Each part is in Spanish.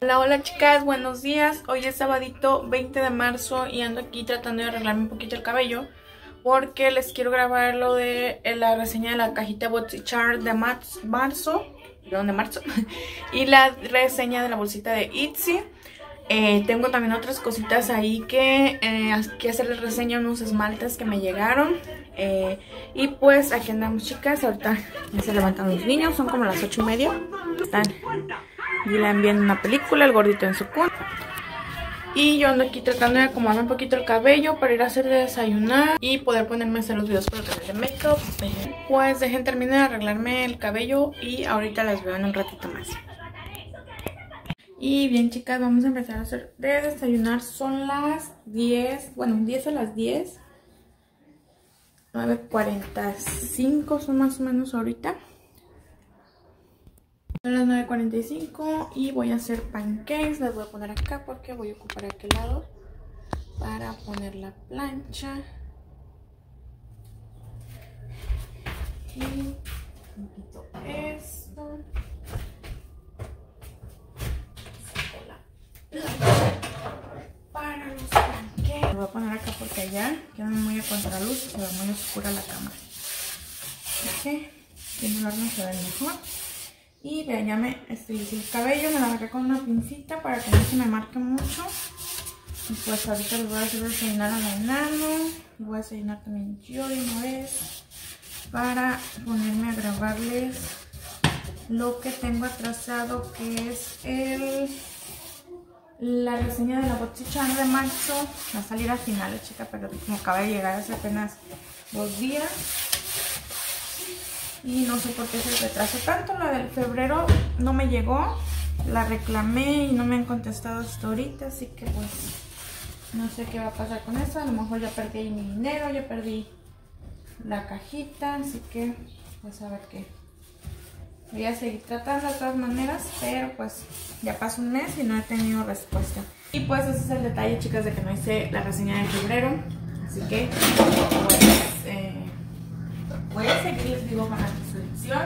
Hola, hola chicas, buenos días. Hoy es sabadito 20 de marzo y ando aquí tratando de arreglarme un poquito el cabello porque les quiero grabar lo de la reseña de la cajita Chart de marzo, de marzo, y la reseña de la bolsita de Itzy. Eh, tengo también otras cositas ahí que, eh, que hacerles reseña, unos esmaltes que me llegaron. Eh, y pues aquí andamos chicas, ahorita ya se levantan los niños, son como las 8 y media. Están y la viendo una película, el gordito en su cuna. Y yo ando aquí tratando de acomodarme un poquito el cabello para ir a hacer de desayunar y poder ponerme a hacer los videos para el canal de make-up. Pues dejen terminar de arreglarme el cabello y ahorita las veo en un ratito más. Y bien chicas, vamos a empezar a hacer de desayunar. Son las 10, bueno 10 a las 10. 9.45 son más o menos ahorita. Son las 9.45 y voy a hacer pancakes. Las voy a poner acá porque voy a ocupar aquel lado para poner la plancha. Y un poquito esto. Para los pancakes. Lo voy a poner acá porque allá queda muy a contraluz y se ve muy oscura la cámara. Ok, tiene el horno se ve mejor. Y vean, ya me estilicé el cabello, me lo agarré con una pincita para que no se me marque mucho. Y pues ahorita les voy a hacer desayunar a la enano. Voy a desayunar también yo de una vez. Para ponerme a grabarles lo que tengo atrasado que es el la reseña de la boticha de marzo va a salir a finales, chica, pero como acaba de llegar hace apenas dos días, y no sé por qué se retrasó tanto. La del febrero no me llegó, la reclamé y no me han contestado hasta ahorita, así que pues no sé qué va a pasar con eso. A lo mejor ya perdí mi dinero, ya perdí la cajita, así que pues a ver qué. Voy a seguir tratando de todas maneras, pero pues ya pasó un mes y no he tenido respuesta. Y pues ese es el detalle, chicas, de que no hice la reseña de febrero. Así que pues, eh, voy a seguir, les digo, con la suscripción.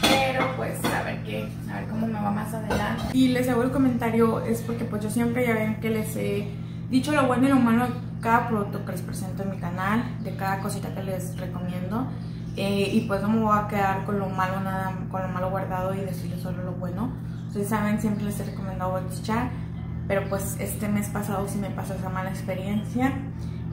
Pero pues a ver qué, a ver cómo me va más adelante. Y les hago el comentario, es porque pues yo siempre ya ven que les he dicho lo bueno y lo malo de cada producto que les presento en mi canal, de cada cosita que les recomiendo. Eh, y pues no me voy a quedar con lo malo nada, con lo malo guardado y decirles solo lo bueno. Ustedes saben, siempre les he recomendado Char, pero pues este mes pasado sí me pasó esa mala experiencia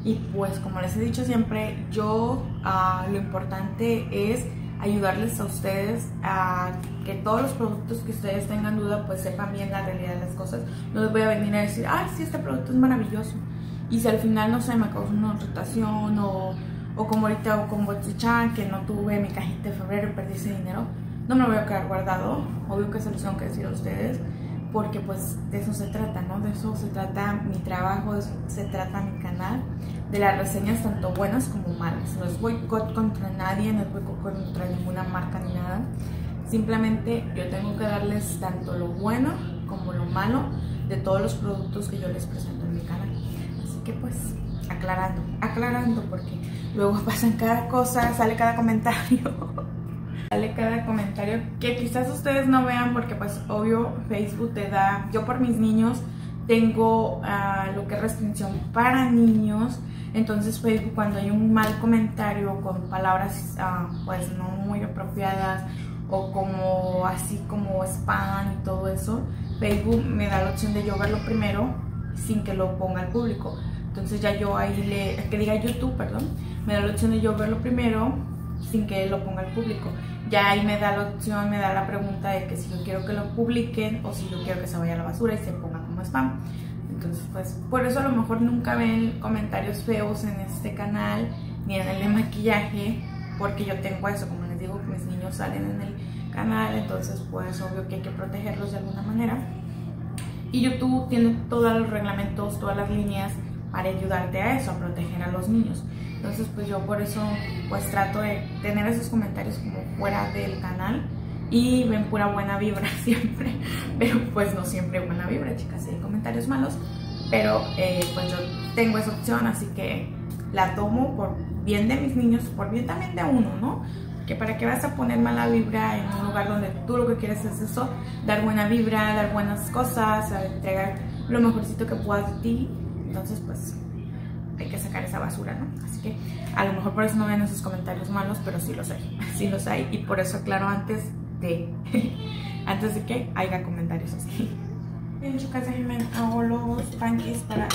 y pues como les he dicho siempre, yo ah, lo importante es ayudarles a ustedes a que todos los productos que ustedes tengan duda pues sepan bien la realidad de las cosas. No les voy a venir a decir, ah, sí, este producto es maravilloso. Y si al final, no sé, me causa una rotación o, o como ahorita o con Bochichan, que no tuve mi cajita de febrero y perdí ese dinero, no me lo voy a quedar guardado. Obvio que se los tengo que decir a ustedes porque pues de eso se trata, ¿no? De eso se trata mi trabajo, de eso se trata mi canal, de las reseñas tanto buenas como malas. No es boicot contra nadie, no es boicot contra ninguna marca ni nada. Simplemente yo tengo que darles tanto lo bueno como lo malo de todos los productos que yo les presento en mi canal. Así que pues aclarando, aclarando porque luego pasan cada cosa, sale cada comentario. Sale cada comentario que quizás ustedes no vean porque pues obvio Facebook te da, yo por mis niños tengo ah, lo que es restricción para niños, entonces Facebook cuando hay un mal comentario con palabras uh, pues no muy apropiadas o como así como spam y todo eso, Facebook me da la opción de yo verlo primero sin que lo ponga al público. Entonces ya yo ahí le, que diga YouTube, perdón, me da la opción de yo verlo primero sin que lo ponga al público ya ahí me da la opción, me da la pregunta de que si yo quiero que lo publiquen o si yo quiero que se vaya a la basura y se ponga como spam. Entonces, pues, por eso a lo mejor nunca ven comentarios feos en este canal, ni en el de maquillaje, porque yo tengo eso, como les digo, mis niños salen en el canal, entonces, pues, obvio que hay que protegerlos de alguna manera. Y YouTube tiene todos los reglamentos, todas las líneas para ayudarte a eso, a proteger a los niños. Entonces pues yo por eso pues trato de tener esos comentarios como fuera del canal y ven pura buena vibra siempre, pero pues no siempre buena vibra chicas, hay comentarios malos, pero eh, pues yo tengo esa opción, así que la tomo por bien de mis niños, por bien también de uno, ¿no? Que para que vas a poner mala vibra en un lugar donde tú lo que quieres es eso, dar buena vibra, dar buenas cosas, entregar lo mejorcito que puedas de ti, entonces pues hay que sacar esa basura, ¿no? Así que a lo mejor por eso no ven esos comentarios malos, pero sí los hay, sí los hay y por eso aclaro antes de, antes de que haya comentarios así. En su casa me hago los pancakes para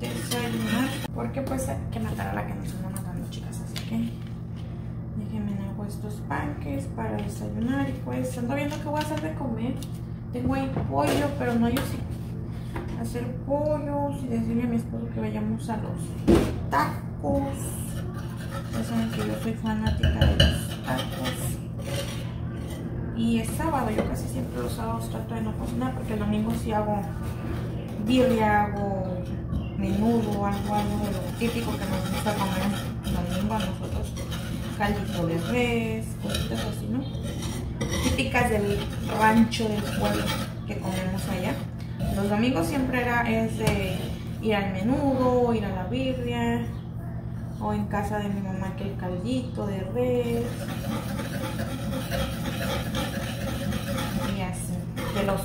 desayunar, porque pues hay que matar a la que nos está matando, chicas, así que déjenme hago estos pancakes para desayunar y pues ando viendo qué voy a hacer de comer. Tengo ahí pollo, pero no hay hacer pollos y decirle a mi esposo que vayamos a los tacos. Ya saben que yo soy fanática de los tacos. Y es sábado, yo casi siempre los sábados trato de no cocinar porque el domingo sí hago birria, hago menudo, algo, algo de lo típico que nos gusta comer domingo a nosotros. Caldito de res, cositas así, ¿no? Típicas del rancho del pueblo que comemos allá. Los domingos siempre era es de ir al menudo, ir a la birria, o en casa de mi mamá que el caldito de res. Y así, de los.